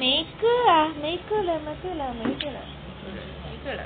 没一个啊，没一个了，没一个了，没一个了，没一个了。